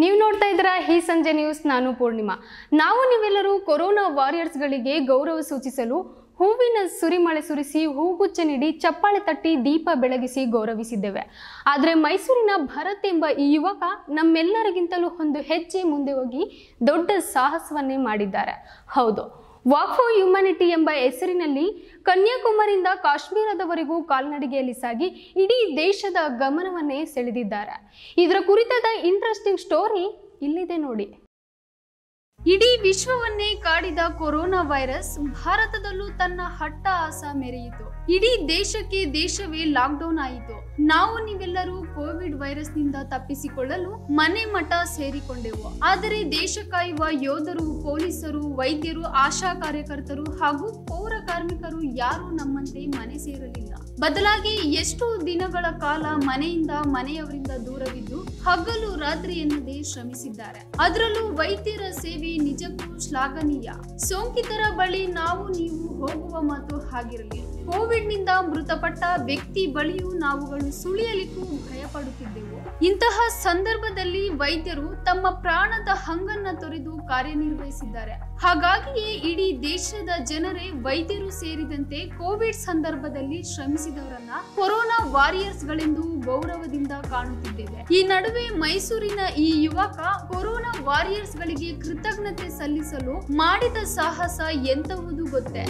ನೀವು ನೋಡ್ತಾ ಇದ್ದೀರಾ ಈ ಸಂಜೆ ನ್ಯೂಸ್, ನಾನು ಪೂರ್ಣಿಮಾ. ನಾವು ನೀವೆಲ್ಲರೂ ಕೊರೋನಾ ವಾರಿಯರ್ಸ್ಗಳಿಗೆ ಗೌರವ ಸೂಚಿಸಲು ಹೂವಿನ ಸುರಿಮಳೆ ಸುರಿಸಿ ಹೂಗುಚ್ಛ ನೀಡಿ, ಚಪ್ಪಾಳೆ ತಟ್ಟಿ, ದೀಪ ಬೆಳಗಿಸಿ ಗೌರವಿಸಿದ್ದೇವೆ. ಆದರೆ ಮೈಸೂರಿನ ಭರತ್ ಎಂಬ ಈ ಯುವಕ ನಮ್ಮೆಲ್ಲರಿಗಿಂತಲೂ ಒಂದು ಹೆಜ್ಜೆ ಮುಂದೆ ಹೋಗಿ ದೊಡ್ಡ ಸಾಹಸವನ್ನೇ ಮಾಡಿದ್ದಾರೆ. ಹೌದು ವಾಕ್ ಫಾರ್ ಹ್ಯುಮ್ಯಾನಿಟಿ ಎಂಬ ಹೆಸರಿನಲ್ಲಿ ಕನ್ಯಾಕುಮಾರಿಯಿಂದ ಕಾಶ್ಮೀರದವರೆಗೂ ಕಾಲ್ನಡಿಗೆಯಲ್ಲಿ ಸಾಗಿ ಇಡೀ ದೇಶದ ಗಮನವನ್ನೇ ಸೆಳೆದಿದ್ದಾರೆ. ಇದರ ಕುರಿತಾದ ಇಂಟ್ರೆಸ್ಟಿಂಗ್ ಸ್ಟೋರಿ ಇಲ್ಲಿದೆ ನೋಡಿ. ಇಡೀ ವಿಶ್ವವನ್ನೇ ಕಾಡಿದ ಕೊರೋನಾ ವೈರಸ್ ಭಾರತದಲ್ಲೂ ತನ್ನ ಹಟ್ಟಹಾಸ ಮೆರೆಯಿತು. ಇಡೀ ದೇಶಕ್ಕೆ ದೇಶವೇ ಲಾಕ್ಡೌನ್ ಆಯಿತು. ನಾವು ನೀವೆಲ್ಲರೂ ಕೋವಿಡ್ ವೈರಸ್ನಿಂದ ತಪ್ಪಿಸಿಕೊಳ್ಳಲು ಮನೆ ಮಠ ಸೇರಿಕೊಂಡೆವು. ಆದರೆ ದೇಶ ಕಾಯುವ ಯೋಧರು, ಪೊಲೀಸರು, ವೈದ್ಯರು, ಆಶಾ ಕಾರ್ಯಕರ್ತರು ಹಾಗೂ ಪೌರ ಕಾರ್ಮಿಕರು ಯಾರೂ ನಮ್ಮಂತೆ ಮನೆ ಸೇರಲಿಲ್ಲ. ಬದಲಾಗಿ ಎಷ್ಟು ದಿನಗಳ ಕಾಲ ಮನೆಯಿಂದ ಮನೆಯವರಿಂದ ದೂರವಿದ್ದು ಹಗಲು ರಾತ್ರಿ ಎನ್ನದೇ ಶ್ರಮಿಸಿದ್ದಾರೆ. ಅದರಲ್ಲೂ ವೈದ್ಯರ ಸೇವೆ ನಿಜಕ್ಕೂ ಶ್ಲಾಘನೀಯ. ಸೋಂಕಿತರ ಬಳಿ ನಾವು ನೀವು ಹೋಗುವ ಮಾತು ಹಾಗಿರಲಿ. ಕೋವಿಡ್ನಿಂದ ಮೃತಪಟ್ಟ ವ್ಯಕ್ತಿ ಬಳಿಯೂ ನಾವುಗಳು ಸುಳಿಯಲಿಕ್ಕೂ ಭಯಪಡುತ್ತಿದ್ದೆವು. ಇಂತಹ ಸಂದರ್ಭದಲ್ಲಿ ವೈದ್ಯರು ತಮ್ಮ ಪ್ರಾಣದ ಹಂಗನ್ನ ತೊರೆದು ಕಾರ್ಯನಿರ್ವಹಿಸಿದ್ದಾರೆ. ಹಾಗಾಗಿಯೇ ಇಡೀ ದೇಶದ ಜನರೇ ವೈದ್ಯರು ಸೇರಿದಂತೆ ಕೋವಿಡ್ ಸಂದರ್ಭದಲ್ಲಿ ಶ್ರಮಿಸಿದವರನ್ನ ಕೊರೋನಾ ವಾರಿಯರ್ಸ್ ಗಳೆಂದು ಗೌರವದಿಂದ ಕಾಣುತ್ತಿದ್ದೇವೆ. ಈ ನಡುವೆ ಮೈಸೂರಿನ ಈ ಯುವಕ ಕೊರೋನಾ ವಾರಿಯರ್ಸ್ ಗಳಿಗೆ ಕೃತಜ್ಞತೆ ಸಲ್ಲಿಸಲು ಮಾಡಿದ ಸಾಹಸ ಎಂತಹುದು ಗೊತ್ತೇ?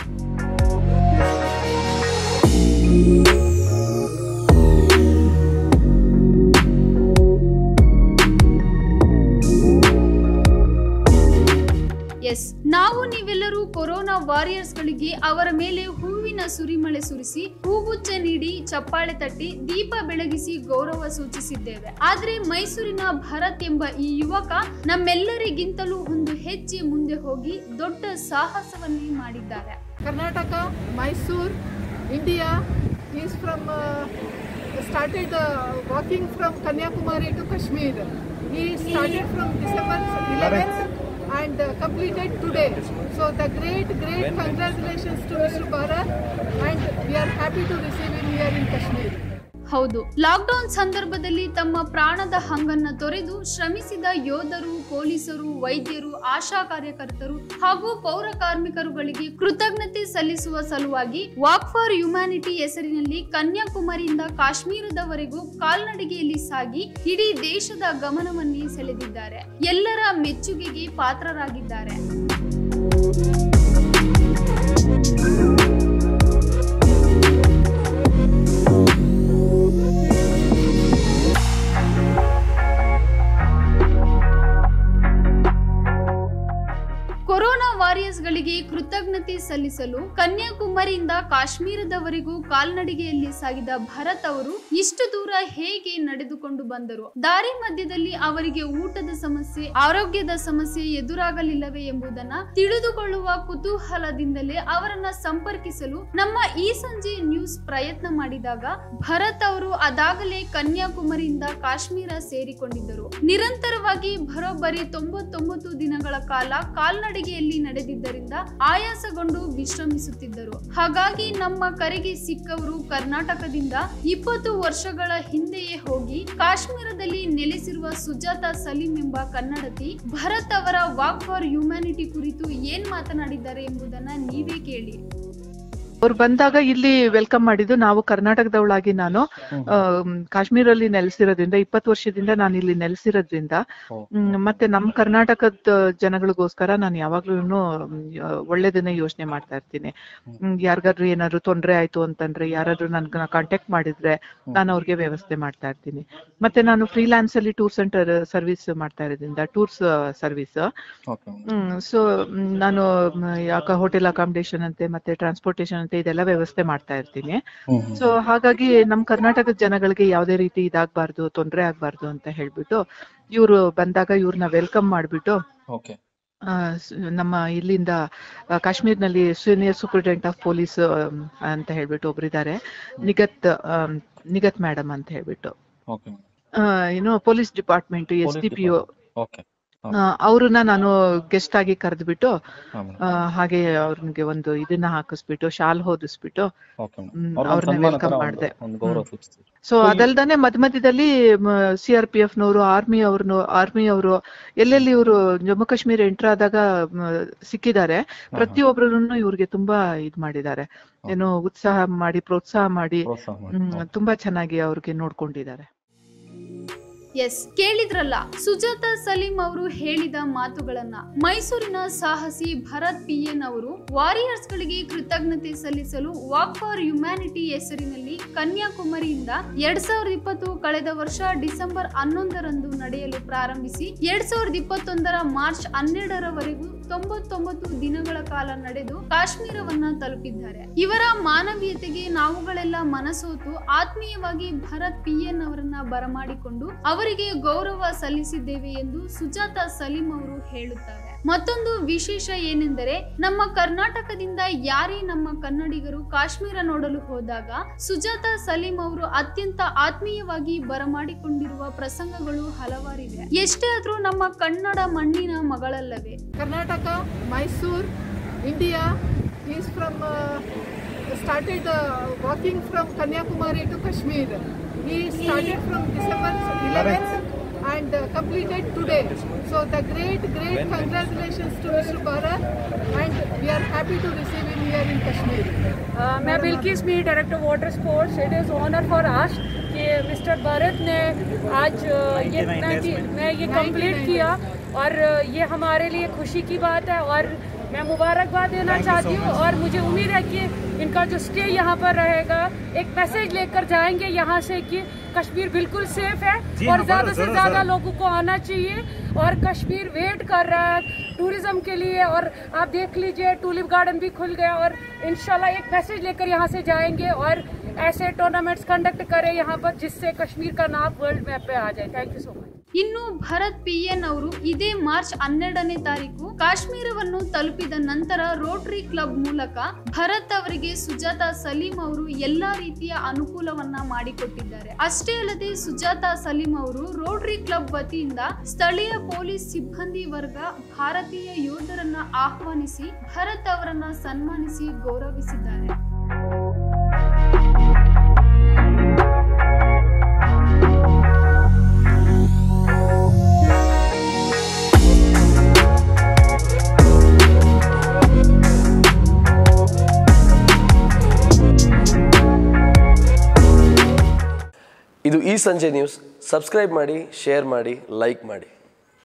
ನೀವೆಲ್ಲರೂ ಕೊರೋನಾ ವಾರಿಯರ್ಸ್ ಗಳಿಗೆ ಅವರ ಮೇಲೆ ಹೂವಿನ ಸುರಿಮಳೆ ಸುರಿಸಿ ಹೂಗುಚ್ಚ ನೀಡಿ, ಚಪ್ಪಾಳೆ ತಟ್ಟಿ, ದೀಪ ಬೆಳಗಿಸಿ ಗೌರವ ಸೂಚಿಸಿದ್ದೇವೆ. ಆದ್ರೆ ಮೈಸೂರಿನ ಭರತ್ ಎಂಬ ಈ ಯುವಕ ನಮ್ಮೆಲ್ಲರಿಗಿಂತಲೂ ಒಂದು ಹೆಜ್ಜೆ ಮುಂದೆ ಹೋಗಿ ದೊಡ್ಡ ಸಾಹಸವನ್ನೇ ಮಾಡಿದ್ದಾರೆ. Karnataka, Mysore, India is from started walking from Kanyakumari to Kashmir he started from December from December 11th and uh, completed today. So the great, great congratulations to Mr. Bharat and we are happy to receive him here in Kashmir. ಹೌದು. Lockdown ಸಂದರ್ಭದಲ್ಲಿ ತಮ್ಮ ಪ್ರಾಣದ ಹಂಗನ್ನ ತೊರೆದು ಶ್ರಮಿಸಿದ ಯೋಧರು, ಪೊಲೀಸರು, ವೈದ್ಯರು, ಆಶಾ ಕಾರ್ಯಕರ್ತರು ಹಾಗೂ ಪೌರ ಕಾರ್ಮಿಕರುಗಳಿಗೆ ಕೃತಜ್ಞತೆ ಸಲ್ಲಿಸುವ ಸಲುವಾಗಿ ವಾಕ್ ಫಾರ್ ಹ್ಯುಮ್ಯಾನಿಟಿ ಹೆಸರಿನಲ್ಲಿ ಕನ್ಯಾಕುಮಾರಿಯಿಂದ ಕಾಶ್ಮೀರದವರೆಗೂ ಕಾಲ್ನಡಿಗೆಯಲ್ಲಿ ಸಾಗಿ ಇಡೀ ದೇಶದ ಗಮನವನ್ನೇ ಸೆಳೆದಿದ್ದಾರೆ. ಎಲ್ಲರ ಮೆಚ್ಚುಗೆಗೆ ಪಾತ್ರರಾಗಿದ್ದಾರೆ. ಸಲ್ಲಿಸಲು ಕನ್ಯಾಕುಮಾರಿಯಿಂದ ಕಾಶ್ಮೀರದವರೆಗೂ ಕಾಲ್ನಡಿಗೆಯಲ್ಲಿ ಸಾಗಿದ ಭರತ್ ಅವರು ಇಷ್ಟು ದೂರ ಹೇಗೆ ನಡೆದುಕೊಂಡು ಬಂದರು? ದಾರಿ ಮಧ್ಯದಲ್ಲಿ ಅವರಿಗೆ ಊಟದ ಸಮಸ್ಯೆ, ಆರೋಗ್ಯದ ಸಮಸ್ಯೆ ಎದುರಾಗಲಿಲ್ಲವೇ ಎಂಬುದನ್ನ ತಿಳಿದುಕೊಳ್ಳುವ ಕುತೂಹಲದಿಂದಲೇ ಅವರನ್ನ ಸಂಪರ್ಕಿಸಲು ನಮ್ಮ ಈ ಸಂಜೆ ನ್ಯೂಸ್ ಪ್ರಯತ್ನ ಮಾಡಿದಾಗ ಭರತ್ ಅವರು ಅದಾಗಲೇ ಕನ್ಯಾಕುಮಾರಿಯಿಂದ ಕಾಶ್ಮೀರ ಸೇರಿಕೊಂಡಿದ್ದರು. ನಿರಂತರವಾಗಿ ಬರೋಬ್ಬರಿ ತೊಂಬತ್ತೊಂಬತ್ತು ದಿನಗಳ ಕಾಲ ಕಾಲ್ನಡಿಗೆಯಲ್ಲಿ ನಡೆದಿದ್ದರಿಂದ ಆಯಾಸಗೊಂಡು ವಿಶ್ರಮಿಸುತ್ತಿದ್ದರು. ಹಾಗಾಗಿ ನಮ್ಮ ಕರೆಗೆ ಸಿಕ್ಕವರು ಕರ್ನಾಟಕದಿಂದ ಇಪ್ಪತ್ತು ವರ್ಷಗಳ ಹಿಂದೆಯೇ ಹೋಗಿ ಕಾಶ್ಮೀರದಲ್ಲಿ ನೆಲೆಸಿರುವ ಸುಜಾತ ಸಲೀಂ ಎಂಬ ಕನ್ನಡತಿ ಭರತ್ ಅವರ ವಾಕ್ ಫಾರ್ ಹ್ಯುಮ್ಯಾನಿಟಿ ಕುರಿತು ಏನ್ ಮಾತನಾಡಿದ್ದಾರೆ ಎಂಬುದನ್ನ ನೀವೇ ಕೇಳಿ. ಅವ್ರು ಬಂದಾಗ ಇಲ್ಲಿ ವೆಲ್ಕಮ್ ಮಾಡಿದ್ದು ನಾವು ಕರ್ನಾಟಕದವಳಾಗಿ ನಾನು. ಕಾಶ್ಮೀರಲ್ಲಿ ನೆಲೆಸಿರೋದ್ರಿಂದ ಇಪ್ಪತ್ತು ವರ್ಷದಿಂದ ನಾನು ಇಲ್ಲಿ ನೆಲೆಸಿರೋದ್ರಿಂದ. ಮತ್ತೆ ನಮ್ಮ ಕರ್ನಾಟಕದ ಜನಗಳಿಗೋಸ್ಕರ ನಾನು ಯಾವಾಗ್ಲೂ ಒಳ್ಳೇದನ್ನೇ ಯೋಚನೆ ಮಾಡ್ತಾ ಇರ್ತೀನಿ. ಯಾರಿಗಾದ್ರು ಏನಾದ್ರು ತೊಂದರೆ ಆಯ್ತು ಅಂತಂದ್ರೆ ಯಾರಾದ್ರೂ ನನ್ಗೆ ಕಾಂಟ್ಯಾಕ್ಟ್ ಮಾಡಿದ್ರೆ ನಾನು ಅವ್ರಿಗೆ ವ್ಯವಸ್ಥೆ ಮಾಡ್ತಾ ಇರ್ತೀನಿ. ಮತ್ತೆ ನಾನು ಫ್ರೀಲ್ಯಾನ್ಸ್ ಅಲ್ಲಿ ಟೂರ್ ಸೆಂಟರ್ ಸರ್ವಿಸ್ ಮಾಡ್ತಾ ಇರೋದ್ರಿಂದ ಟೂರ್ಸ್ ಸರ್ವಿಸ್ ಸೊ ನಾನು ಹೋಟೆಲ್ ಅಕಾಮಿಡೇಷನ್ ಅಂತೆ ಮತ್ತೆ ಟ್ರಾನ್ಸ್ಪೋರ್ಟೇಷನ್ ಅಂತೆ ಇದೆಲ್ಲ ವ್ಯವಸ್ಥೆ ಮಾಡ್ತಾ ಇರ್ತೀನಿ. ಸೊ ಹಾಗಾಗಿ ನಮ್ ಕರ್ನಾಟಕದ ಜನಗಳಿಗೆ ಯಾವುದೇ ರೀತಿ ಇದಾಗಬಾರ್ದು ತೊಂದರೆ ಆಗ್ಬಾರ್ದು ಅಂತ ಹೇಳ್ಬಿಟ್ಟು ಇವರು ಬಂದಾಗ ಇವ್ರನ್ನ ವೆಲ್ಕಮ್ ಮಾಡ್ಬಿಟ್ಟು ನಮ್ಮ ಇಲ್ಲಿಂದ ಕಾಶ್ಮೀರ್ನಲ್ಲಿ ಸೀನಿಯರ್ ಸೂಪರಿಂಟೆಂಡೆಂಟ್ ಆಫ್ ಪೊಲೀಸ್ ಅಂತ ಹೇಳ್ಬಿಟ್ಟು ಒಬ್ರಿದ್ದಾರೆ ನಿಗತ್ ನಿಗತ್ ಮೇಡಮ್ ಅಂತ ಹೇಳ್ಬಿಟ್ಟು. ಏನು police department S D P O okay. ಅವ್ರನ್ನ ನಾನು ಗೆಸ್ಟ್ ಆಗಿ ಕರೆದ್ಬಿಟ್ಟು ಹಾಗೆ ಅವ್ರಿಗೆ ಒಂದು ಇದನ್ನ ಹಾಕಿಸ್ಬಿಟ್ಟು ಶಾಲ್ ಹೊದಿಸ್ಬಿಟ್ಟು ಅವ್ರನ್ನ ವೆಲ್ಕಮ್ ಮಾಡಿದೆ. ಸೊ ಅದಲ್ದಾನೆ ಮಧ್ಯ ಮಧ್ಯದಲ್ಲಿ ಸಿ ಆರ್ ಪಿ ಎಫ್ ನವರು ಆರ್ಮಿ ಅವ್ರನ್ನ ಆರ್ಮಿ ಅವರು ಎಲ್ಲೆಲ್ಲಿ ಇವರು ಜಮ್ಮು ಕಾಶ್ಮೀರ ಎಂಟರ್ ಆದಾಗ ಸಿಕ್ಕಿದ್ದಾರೆ. ಪ್ರತಿಯೊಬ್ಬರನ್ನು ಇವ್ರಿಗೆ ತುಂಬಾ ಇದ್ ಮಾಡಿದ್ದಾರೆ. ಏನು ಉತ್ಸಾಹ ಮಾಡಿ ಪ್ರೋತ್ಸಾಹ ಮಾಡಿ ಹ್ಮ್, ತುಂಬಾ ಚೆನ್ನಾಗಿ ಅವ್ರಿಗೆ ನೋಡ್ಕೊಂಡಿದ್ದಾರೆ. ಎಸ್. ಕೇಳಿದ್ರಲ್ಲ, ಸುಜಾತ ಸಲೀಂ ಅವರು ಹೇಳಿದ ಮಾತುಗಳನ್ನ. ಮೈಸೂರಿನ ಸಾಹಸಿ ಭರತ್ ಪಿ ಎನ್ ಅವರು ವಾರಿಯರ್ಸ್ ಗಳಿಗೆ ಕೃತಜ್ಞತೆ ಸಲ್ಲಿಸಲು ವಾಕ್ ಫಾರ್ ಹ್ಯುಮ್ಯಾನಿಟಿ ಹೆಸರಿನಲ್ಲಿ ಕನ್ಯಾಕುಮಾರಿಯಿಂದ ಎರಡ್ ಸಾವಿರದ ಇಪ್ಪತ್ತು ಕಳೆದ ವರ್ಷ ಡಿಸೆಂಬರ್ ಹನ್ನೊಂದರಂದು ನಡೆಯಲು ಪ್ರಾರಂಭಿಸಿ, ಎರಡ್ ಸಾವಿರದ ಇಪ್ಪತ್ತೊಂದರ ಮಾರ್ಚ್ ಹನ್ನೆರಡರವರೆಗೂ ತೊಂಬತ್ತೊಂಬತ್ತು ದಿನಗಳ ಕಾಲ ನಡೆದು ಕಾಶ್ಮೀರವನ್ನ ತಲುಪಿದ್ದಾರೆ. ಇವರ ಮಾನವೀಯತೆಗೆ ನಾವುಗಳೆಲ್ಲ ಮನಸೋತು ಆತ್ಮೀಯವಾಗಿ ಭರತ್ ಪಿ ಎನ್ ಅವರನ್ನ ಬರಮಾಡಿಕೊಂಡು ಅವರಿಗೆ ಗೌರವ ಸಲ್ಲಿಸಿದ್ದೇವೆ ಎಂದು ಸುಜಾತಾ ಸಲೀಂ ಅವರು ಹೇಳುತ್ತಾರೆ. ಮತ್ತೊಂದು ವಿಶೇಷ ಏನೆಂದರೆ, ನಮ್ಮ ಕರ್ನಾಟಕದಿಂದ ಯಾರೇ ನಮ್ಮ ಕನ್ನಡಿಗರು ಕಾಶ್ಮೀರ ನೋಡಲು ಹೋದಾಗ, ಸುಜಾತ ಸಲೀಂ ಅವರು ಅತ್ಯಂತ ಆತ್ಮೀಯವಾಗಿ ಬರಮಾಡಿಕೊಂಡಿರುವ ಪ್ರಸಂಗಗಳು ಹಲವಾರಿವೆ. ಎಷ್ಟೇ ಆದ್ರೂ ನಮ್ಮ ಕನ್ನಡ ಮಣ್ಣಿನ ಮಗಳಲ್ಲವೇ. Karnataka, Mysore, India is from started walking from Kanyakumari to Kashmir he started from December from December 11th and uh, completed today. So the great, great congratulations to Mr. Bharat and we are happy to receive him here in Kashmir. Uh, मैं Bilkis Mir director water sports it is honour for आज कि mister Bharat ने आज ये मैं ये complete किया और ये हमारे लिए खुशी की बात है और मैं मुबारकबाद देना चाहती हूँ और मुझे उम्मीद है कि इनका जो स्टे यहाँ पर रहेगा एक मैसेज लेकर जाएँगे यहाँ से कि कश्मीर बिल्कुल सेफ़ है और ज़्यादा से ज़्यादा लोगों को आना चाहिए और कश्मीर वेट कर रहा है टूरिज़्म के लिए और आप देख लीजिए टूलिप गार्डन भी खुल गया और इंशाल्लाह एक मैसेज लेकर यहाँ से जाएँगे और ऐसे टूर्नामेंट्स कंडक्ट करें यहाँ पर जिससे कश्मीर का नाम वर्ल्ड मैप पे आ जाए। थैंक यू सो मच ಇನ್ನು ಭರತ್ ಪಿ ಎನ್ ಅವರು ಇದೇ ಮಾರ್ಚ್ ಹನ್ನೆರಡನೇ ತಾರೀಕು ಕಾಶ್ಮೀರವನ್ನು ತಲುಪಿದ ನಂತರ ರೋಟರಿ ಕ್ಲಬ್ ಮೂಲಕ ಭರತ್ ಅವರಿಗೆ ಸುಜಾತಾ ಸಲೀಂ ಅವರು ಎಲ್ಲಾ ರೀತಿಯ ಅನುಕೂಲವನ್ನ ಮಾಡಿಕೊಟ್ಟಿದ್ದಾರೆ. ಅಷ್ಟೇ ಅಲ್ಲದೆ ಸುಜಾತಾ ಸಲೀಂ ಅವರು ರೋಟರಿ ಕ್ಲಬ್ ವತಿಯಿಂದ ಸ್ಥಳೀಯ ಪೊಲೀಸ್ ಸಿಬ್ಬಂದಿ ವರ್ಗ ಭಾರತೀಯ ಯೋಧರನ್ನ ಆಹ್ವಾನಿಸಿ ಭರತ್ ಅವರನ್ನ ಸನ್ಮಾನಿಸಿ ಗೌರವಿಸಿದ್ದಾರೆ. ಈ ಸಂಜೆ ನ್ಯೂಸ್ ಸಬ್ಸ್ಕ್ರೈಬ್ ಮಾಡಿ ಶೇರ್ ಮಾಡಿ ಲೈಕ್ ಮಾಡಿ.